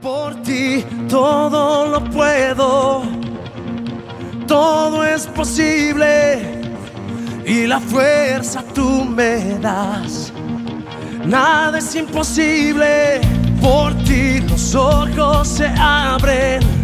Por ti todo lo puedo, todo es posible y la fuerza tú me das. Nada es imposible, por ti los ojos se abren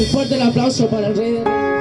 Un fuerte aplauso para el rey de